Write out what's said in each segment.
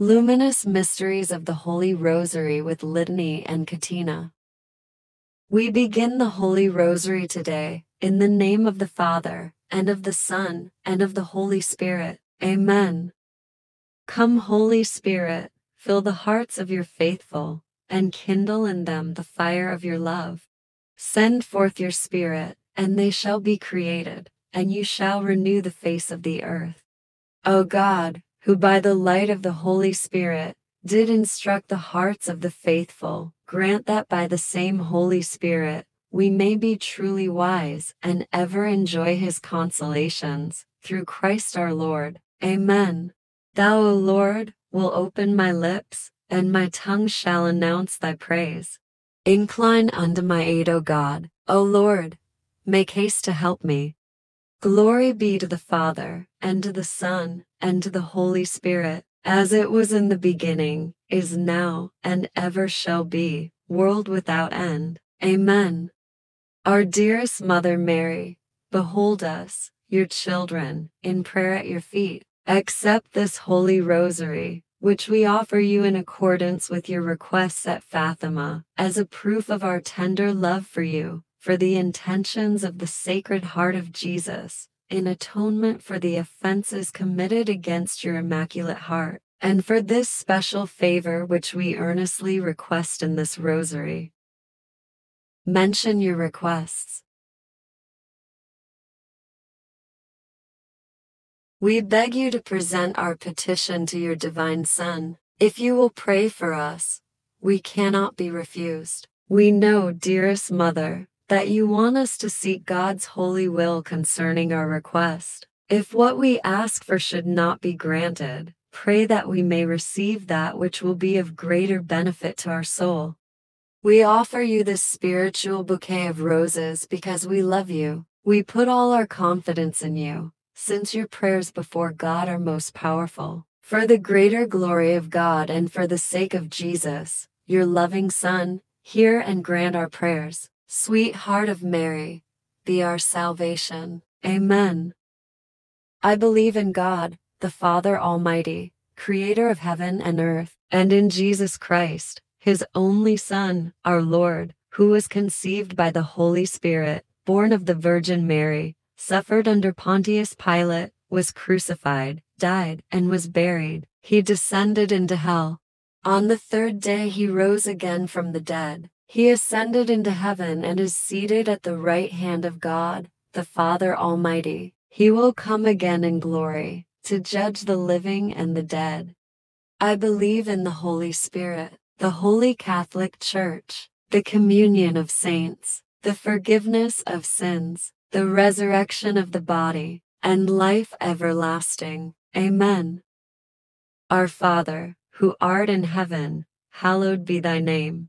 Luminous Mysteries of the Holy Rosary with Litany and Catena. We begin the Holy Rosary today, in the name of the Father, and of the Son, and of the Holy Spirit. Amen. Come, Holy Spirit, fill the hearts of your faithful, and kindle in them the fire of your love. Send forth your Spirit, and they shall be created, and you shall renew the face of the earth. O God, who by the light of the Holy Spirit did instruct the hearts of the faithful, grant that by the same Holy Spirit we may be truly wise and ever enjoy his consolations, through Christ our Lord. Amen. Thou, O Lord, will open my lips, and my tongue shall announce thy praise. Incline unto my aid, O God. O Lord, make haste to help me. Glory be to the Father, and to the Son, and to the Holy Spirit, as it was in the beginning, is now, and ever shall be, world without end. Amen. Our dearest Mother Mary, behold us, your children, in prayer at your feet. Accept this holy rosary, which we offer you in accordance with your requests at Fatima, as a proof of our tender love for you for the intentions of the Sacred Heart of Jesus, in atonement for the offenses committed against your Immaculate Heart, and for this special favor which we earnestly request in this rosary. Mention your requests. We beg you to present our petition to your Divine Son. If you will pray for us, we cannot be refused. We know, dearest Mother, that you want us to seek God's holy will concerning our request. If what we ask for should not be granted, pray that we may receive that which will be of greater benefit to our soul. We offer you this spiritual bouquet of roses because we love you. We put all our confidence in you, since your prayers before God are most powerful. For the greater glory of God and for the sake of Jesus, your loving Son, hear and grant our prayers. Sweet Heart of Mary, be our salvation. Amen. I believe in God, the Father Almighty, creator of heaven and earth, and in Jesus Christ, his only Son, our Lord, who was conceived by the Holy Spirit, born of the Virgin Mary, suffered under Pontius Pilate, was crucified, died, and was buried. He descended into hell. On the third day he rose again from the dead. He ascended into heaven and is seated at the right hand of God, the Father Almighty. He will come again in glory to judge the living and the dead. I believe in the Holy Spirit, the Holy Catholic Church, the communion of saints, the forgiveness of sins, the resurrection of the body, and life everlasting. Amen. Our Father, who art in heaven, hallowed be thy name.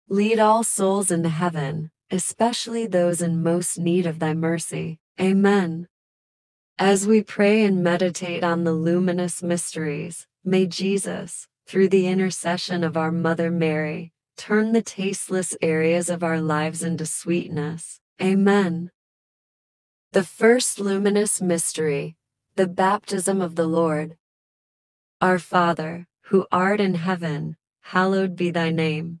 Lead all souls into heaven, especially those in most need of thy mercy. Amen. As we pray and meditate on the luminous mysteries, may Jesus, through the intercession of our Mother Mary, turn the tasteless areas of our lives into sweetness. Amen. The first luminous mystery, the baptism of the Lord. Our Father, who art in heaven, hallowed be thy name.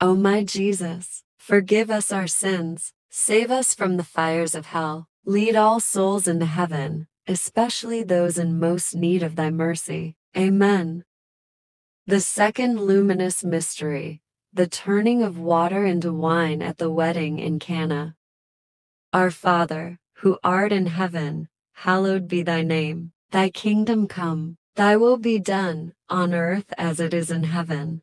O my Jesus, Forgive us our sins, save us from the fires of hell, lead all souls into heaven, especially those in most need of thy mercy. Amen. The second luminous mystery, the turning of water into wine at the wedding in Cana. Our Father, who art in heaven, hallowed be thy name. Thy kingdom come, thy will be done, on earth as it is in heaven.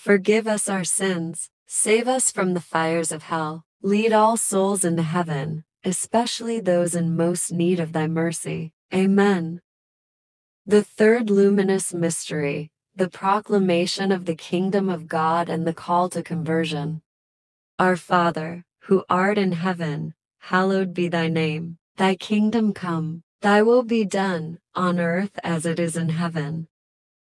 forgive us our sins, save us from the fires of hell, lead all souls into heaven, especially those in most need of thy mercy. Amen. The third luminous mystery, the proclamation of the kingdom of God and the call to conversion. Our Father, who art in heaven, hallowed be thy name. Thy kingdom come, thy will be done, on earth as it is in heaven.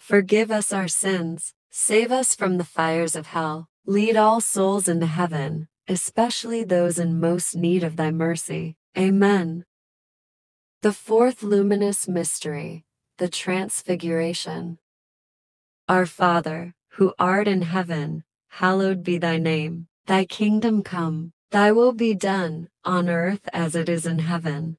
forgive us our sins, save us from the fires of hell, lead all souls into heaven, especially those in most need of thy mercy. Amen. The fourth luminous mystery, the Transfiguration. Our Father, who art in heaven, hallowed be thy name. Thy kingdom come, thy will be done, on earth as it is in heaven.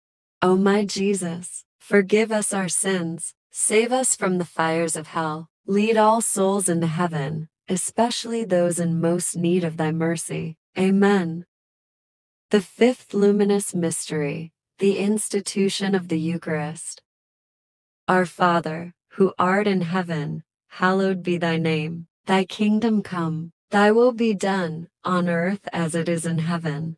O my Jesus, forgive us our sins, save us from the fires of hell, lead all souls into heaven, especially those in most need of thy mercy. Amen. The fifth luminous mystery, the institution of the Eucharist. Our Father, who art in heaven, hallowed be thy name. Thy kingdom come, thy will be done, on earth as it is in heaven.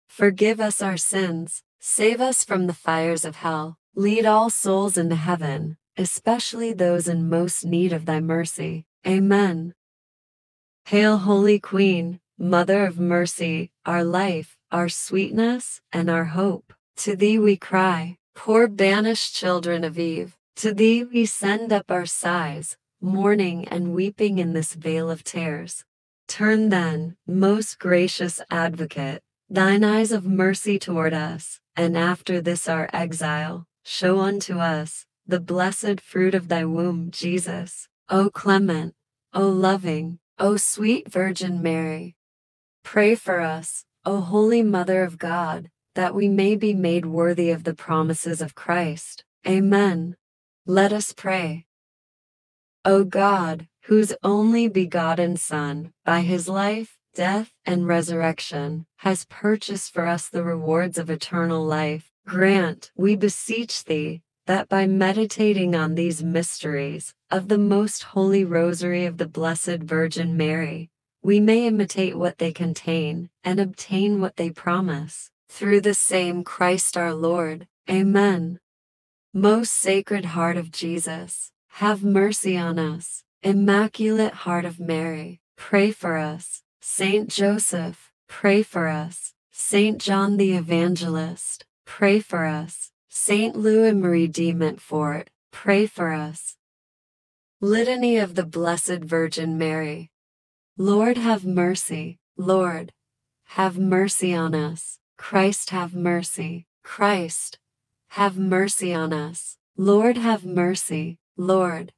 forgive us our sins, save us from the fires of hell, lead all souls into heaven, especially those in most need of thy mercy. Amen. Hail, Holy Queen, Mother of mercy, our life, our sweetness, and our hope. To thee we cry, poor banished children of Eve. To thee we send up our sighs, mourning and weeping in this vale of tears. Turn then, most gracious advocate, thine eyes of mercy toward us, and after this our exile, show unto us the blessed fruit of thy womb, Jesus. O clement, O loving, O sweet Virgin Mary. Pray for us, O Holy Mother of God, that we may be made worthy of the promises of Christ. Amen. Let us pray. O God, whose only begotten Son, by his life, death, and resurrection, has purchased for us the rewards of eternal life, grant, we beseech thee, that by meditating on these mysteries of the most holy rosary of the Blessed Virgin Mary, we may imitate what they contain and obtain what they promise. Through the same Christ our Lord. Amen. Most Sacred Heart of Jesus, have mercy on us. Immaculate Heart of Mary, pray for us. Saint Joseph, pray for us. Saint John the Evangelist, pray for us. Saint Louis Marie de Montfort, pray for us. Litany of the Blessed Virgin Mary. Lord have mercy, Lord, have mercy on us. Christ have mercy, Christ, have mercy on us. Lord have mercy, Lord,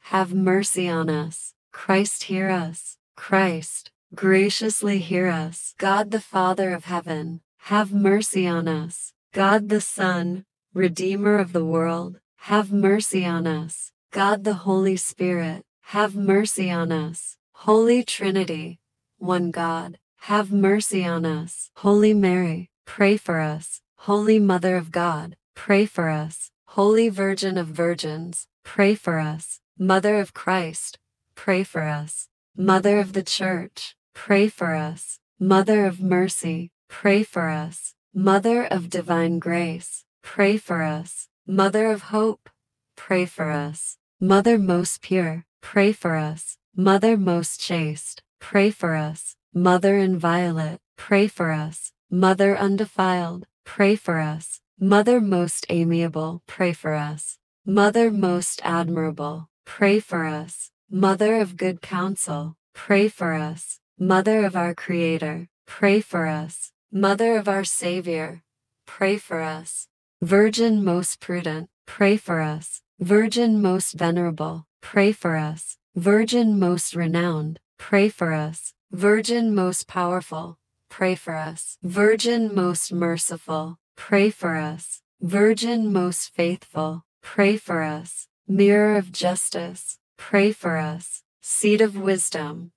have mercy on us. Christ hear us, Christ, graciously hear us. God the Father of heaven, have mercy on us. God the Son, Redeemer of the world, have mercy on us. God the Holy Spirit, have mercy on us. Holy Trinity, one God, have mercy on us. Holy Mary, pray for us. Holy Mother of God, pray for us. Holy Virgin of Virgins, pray for us. Mother of Christ, pray for us. Mother of the Church, pray for us. Mother of Mercy, pray for us. Mother of Divine Grace, pray for us. Mother of Hope, pray for us. Mother most pure, pray for us. Mother most chaste, pray for us. Mother inviolate, pray for us. Mother undefiled, pray for us. Mother most amiable, pray for us. Mother most admirable, pray for us. Mother of good counsel, pray for us. Mother of our Creator, pray for us. Mother of our Savior, pray for us. Virgin most prudent, pray for us. Virgin most venerable, pray for us. Virgin most renowned, pray for us. Virgin most powerful, pray for us. Virgin most merciful, pray for us. Virgin most faithful, pray for us. Mirror of justice, pray for us. Seat of wisdom,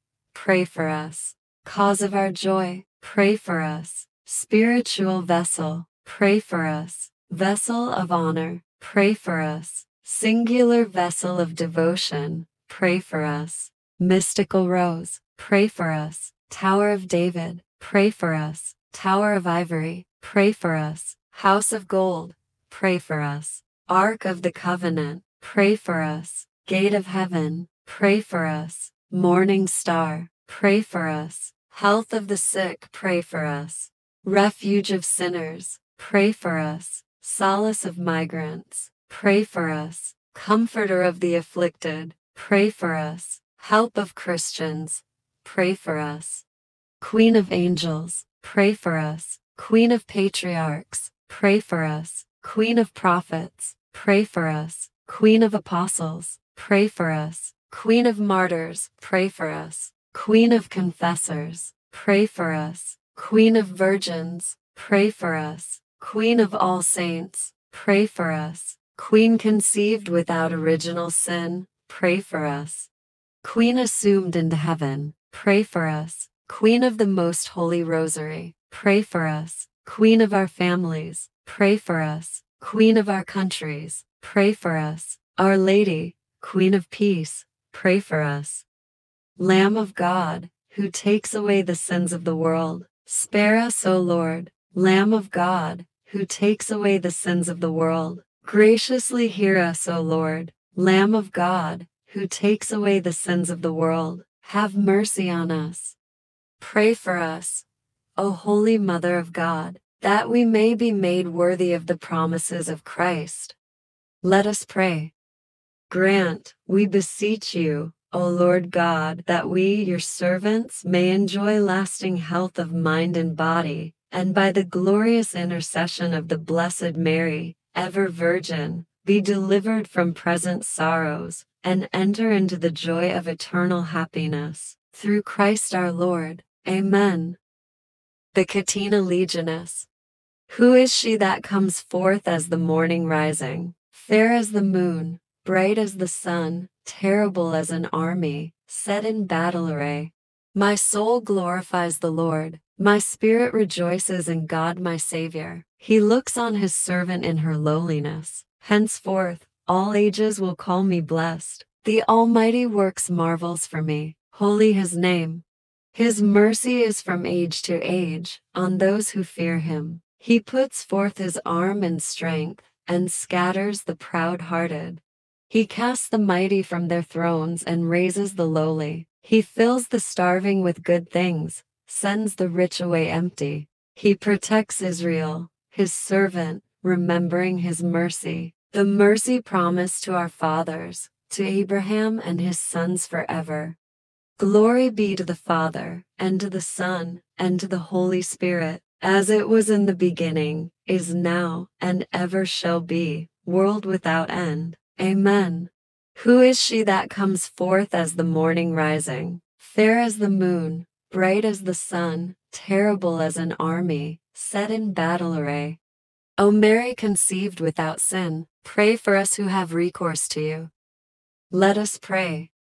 pray for us. Cause of our joy, pray for us. Spiritual vessel, pray for us. Vessel of honor, pray for us. Singular vessel of devotion, pray for us. Mystical rose, pray for us. Tower of David, pray for us. Tower of ivory, pray for us. House of gold, pray for us. Ark of the covenant, pray for us. Gate of heaven, pray for us. Morning star, pray for us. Health of the sick, pray for us. Refuge of sinners, pray for us. Solace of migrants, pray for us. Comforter of the afflicted, pray for us. Help of Christians, pray for us. Queen of angels, pray for us. Queen of patriarchs, pray for us. Queen of prophets, pray for us. Queen of apostles, pray for us. Queen of martyrs, pray for us. Queen of confessors, pray for us. Queen of virgins, pray for us. Queen of all saints, pray for us. Queen conceived without original sin, pray for us. Queen assumed into heaven, pray for us. Queen of the most holy rosary, pray for us. Queen of our families, pray for us. Queen of our countries, pray for us. Our Lady, Queen of Peace, pray for us. Lamb of God, who takes away the sins of the world, spare us, O Lord. Lamb of God, who takes away the sins of the world, graciously hear us, O Lord. Lamb of God, who takes away the sins of the world, have mercy on us. Pray for us, O Holy Mother of God, that we may be made worthy of the promises of Christ. Let us pray. Grant, we beseech you, O Lord God, that we, your servants, may enjoy lasting health of mind and body, and by the glorious intercession of the Blessed Mary, ever Virgin, be delivered from present sorrows, and enter into the joy of eternal happiness. Through Christ our Lord. Amen. The Catena Legionis. Who is she that comes forth as the morning rising, fair as the moon, bright as the sun, terrible as an army, set in battle array. My soul glorifies the Lord. My spirit rejoices in God my Savior. He looks on his servant in her lowliness. Henceforth, all ages will call me blessed. The Almighty works marvels for me. Holy his name. His mercy is from age to age on those who fear him. He puts forth his arm in strength and scatters the proud hearted. He casts the mighty from their thrones and raises the lowly. He fills the starving with good things, sends the rich away empty. He protects Israel, his servant, remembering his mercy, the mercy promised to our fathers, to Abraham and his sons forever. Glory be to the Father, and to the Son, and to the Holy Spirit, as it was in the beginning, is now, and ever shall be, world without end. Amen. Who is she that comes forth as the morning rising, fair as the moon, bright as the sun, terrible as an army, set in battle array? O Mary conceived without sin, pray for us who have recourse to you. Let us pray.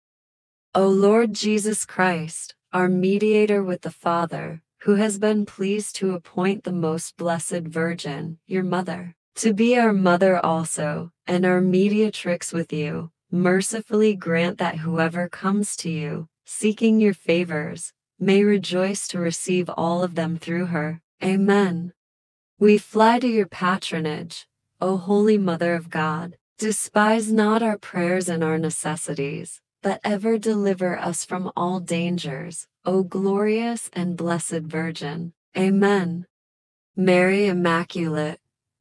O Lord Jesus Christ, our mediator with the Father, who has been pleased to appoint the most blessed Virgin, your mother, to be our mother also, and our mediatrix with you, mercifully grant that whoever comes to you, seeking your favors, may rejoice to receive all of them through her. Amen. We fly to your patronage, O Holy Mother of God. Despise not our prayers and our necessities, but ever deliver us from all dangers, O glorious and blessed Virgin. Amen. Mary Immaculate,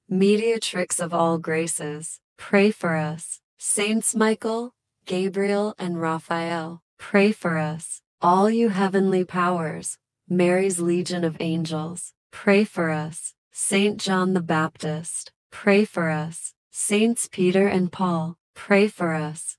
mediatrix of all graces, pray for us. Saints Michael, Gabriel, and Raphael, pray for us. All you heavenly powers, Mary's legion of angels, pray for us. Saint John the Baptist, pray for us. Saints Peter and Paul, pray for us.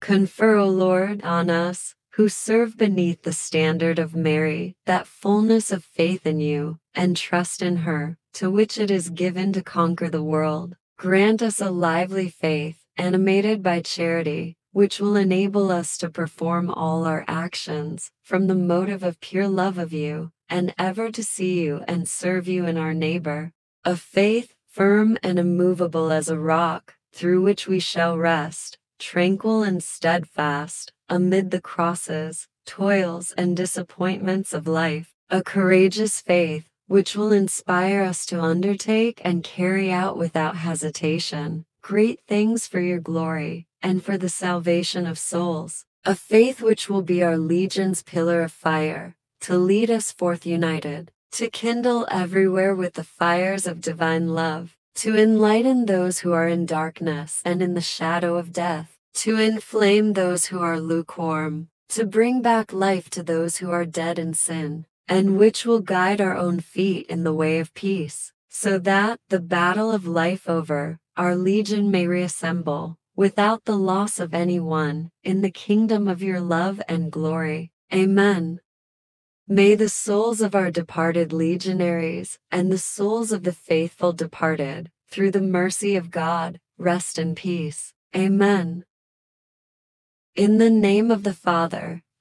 Confer, O Lord, on us, who serve beneath the standard of Mary, that fullness of faith in you, and trust in her, to which it is given to conquer the world. Grant us a lively faith, animated by charity, which will enable us to perform all our actions from the motive of pure love of you, and ever to see you and serve you in our neighbor. A faith firm and immovable as a rock, through which we shall rest, tranquil and steadfast, amid the crosses, toils, and disappointments of life. A courageous faith, which will inspire us to undertake and carry out without hesitation great things for your glory and for the salvation of souls. A faith which will be our legion's pillar of fire, to lead us forth united, to kindle everywhere with the fires of divine love, to enlighten those who are in darkness and in the shadow of death, to inflame those who are lukewarm, to bring back life to those who are dead in sin, and which will guide our own feet in the way of peace, so that, the battle of life over, our legion may reassemble, without the loss of any one, in the kingdom of your love and glory. Amen. May the souls of our departed legionaries and the souls of the faithful departed, through the mercy of God, rest in peace. Amen. In the name of the Father,